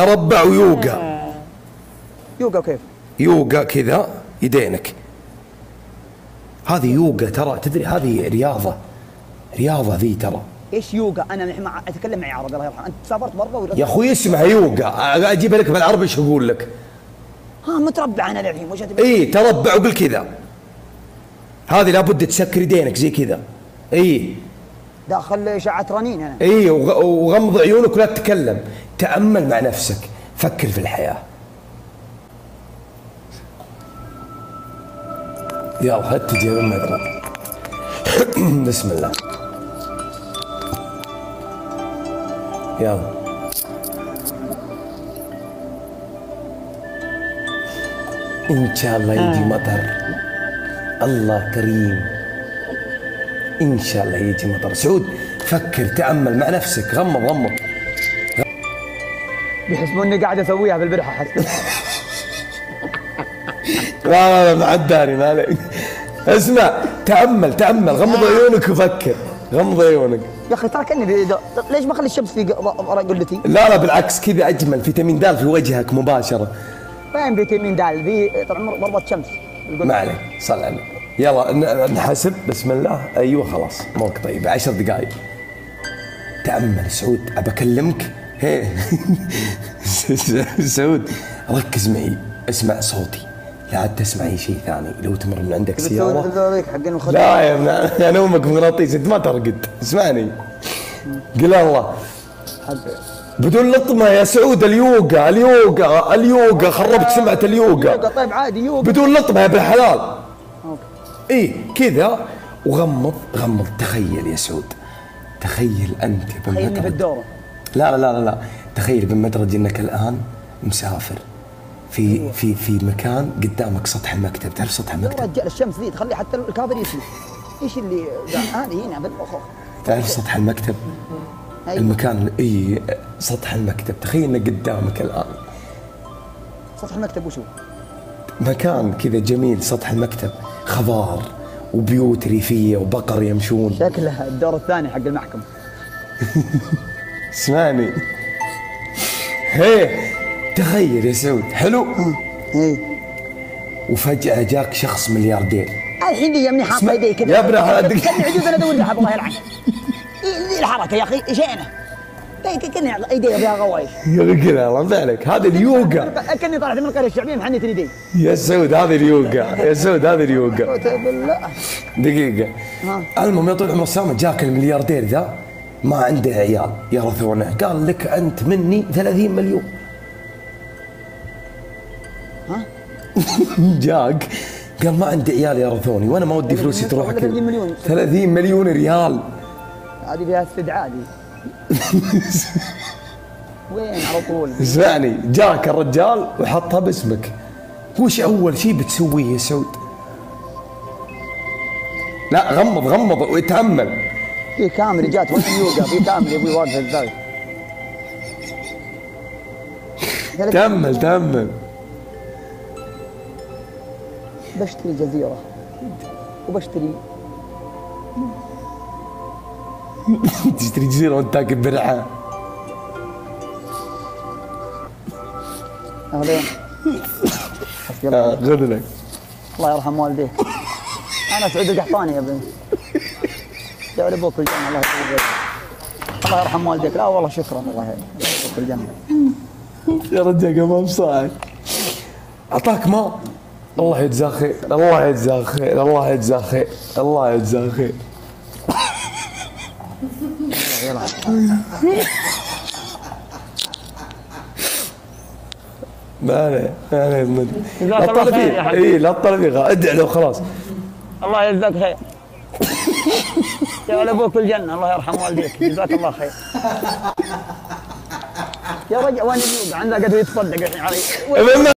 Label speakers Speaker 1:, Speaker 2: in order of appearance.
Speaker 1: تربع ويوقع
Speaker 2: يوقا كيف؟
Speaker 1: يوقع كذا يدينك. هذه يوقع ترى تدري هذه رياضة؟ رياضة ذي ترى.
Speaker 2: إيش يوقا؟ أنا الحين أتكلم معي عربي الله يرحمه، أنت سافرت برا ولا؟
Speaker 1: يا أخوي اسمها يوقع اجيبها لك بالعربي إيش أقول لك؟
Speaker 2: ها متربع أنا الحين وش؟
Speaker 1: إي تربع وقل كذا هذه لابد تسكر يدينك زي كذا. إي.
Speaker 2: داخل اشعه رنين أنا.
Speaker 1: اي وغ- وغمض عيونك ولا تتكلم. تأمل مع نفسك. فكر في الحياة. يلا هات تجي من المدرسة بسم الله. يلا. إن شاء الله يجي مطر. الله كريم. إن شاء الله يجي مطر سعود. فكر تأمل مع نفسك. غمض غمض.
Speaker 2: بيحسبوني قاعد أسويها في البرحه
Speaker 1: لا لا لا ما عاد داري ما عليك. اسمع تأمل تأمل. غمض عيونك وفكر. غمض عيونك.
Speaker 2: يا أخي ترى كاني ليش ما أخلي الشمس في قلتي؟
Speaker 1: لا لا بالعكس كذا أجمل. فيتامين د في وجهك مباشرة.
Speaker 2: وين فيتامين دال؟ في طال عمرك ضربه شمس.
Speaker 1: ما عليك. صل على النبي. يلا نحسب بسم الله. أيوه خلاص. موك طيب. عشر دقائق تأمل. سعود أبى أكلمك؟ هي. سعود ركز معي. اسمع صوتي. لا عاد تسمع اي شيء ثاني. لو تمر من عندك
Speaker 2: سيارة.
Speaker 1: لا يا ابن أنا أمك مغناطيس أنت ما ترقد. اسمعني. قل الله. بدون لطمة يا سعود اليوغا اليوغا اليوغا خربت سمعه اليوغا
Speaker 2: طيب عادي يوقا
Speaker 1: بدون لطمة يا ابن الحلال. إيه كذا. وغمض غمض. تخيل يا سعود. تخيل أنت ابن
Speaker 2: خيلني في
Speaker 1: مدرج
Speaker 2: الدوره
Speaker 1: لا لا لا لا. تخيل ابن مدرج إنك الآن مسافر في في في مكان قدامك سطح المكتب. تعرف سطح المكتب؟
Speaker 2: رجال الشمس ذي تخلي حتى الكافر يسلك إيش اللي هذه هنا بالأخر
Speaker 1: تعرف سطح المكتب؟
Speaker 2: أيوة.
Speaker 1: المكان إي سطح المكتب. تخيل انه قدامك الآن.
Speaker 2: سطح المكتب وشو؟
Speaker 1: مكان كذا جميل سطح المكتب. خضار وبيوت ريفيه وبقر يمشون
Speaker 2: شكله الدور الثاني حق المحكمة
Speaker 1: اسمعني هي تخيل يا سعود حلو
Speaker 2: اي
Speaker 1: وفجاه جاك شخص ملياردير
Speaker 2: الحين يمني حاطه يدي كذا
Speaker 1: يا ابن الحلال.
Speaker 2: كاني عجوز أنا ادور لحظ الله يلعن الحركه يا أخي إيش أنا؟ كاني إيدي فيها غوايش
Speaker 1: يا كذا الله بالك هذا اليوغا.
Speaker 2: كاني طلعت من القريه الشعبيه محنية اليدين
Speaker 1: يا سعود هذا اليوغا. يا سعود هذا اليوغا.
Speaker 2: ها.
Speaker 1: المهم يا طويل العمر سامة جاك الملياردير ذا؟ ما عنده عيال يرثونه قال لك أنت مني 30 مليون.
Speaker 2: ها؟
Speaker 1: جاك قال ما عندي عيال يرثوني وأنا ما ودي فلوسي تروح كذا.
Speaker 2: 30 مليون.
Speaker 1: 30 مليون ريال.
Speaker 2: هذه فيها استدعاء وين على طول؟
Speaker 1: اسمعني جاك الرجال وحطها باسمك. وش أول شيء بتسويه يا سعود؟ لا غمض غمض وتامل
Speaker 2: في كاميرا جات وين يوقع؟ في كاميرا يبغى يواقف الزاوية.
Speaker 1: تأمل تأمل.
Speaker 2: بشتري جزيرة. وبشتري
Speaker 1: تشتري جزيره وانت تاكل برعه
Speaker 2: اهلين حسبي الله
Speaker 1: خذ لك
Speaker 2: الله يرحم والديك أنا سعود القحطاني يا ابن جعل أبوك الجنه الله يرحم الله يرحم والديك لا والله شكرا الله يرحم الجنه
Speaker 1: يا رجال قمام صاعد اعطاك ماء الله يجزاه خير الله يجزاه خير الله يجزاه خير الله يجزاه خير ما عليه ما عليه المد- لا تطلع
Speaker 2: يا
Speaker 1: فيه. اي لا تطلع فيه. ادع له خلاص.
Speaker 2: الله يجزاك خير. جعل أبوك الجنة. الله يرحم والديك. جزاك الله خير. يا رجل وين يوقع عندك قد يتصدق الحين علي.
Speaker 1: إيه،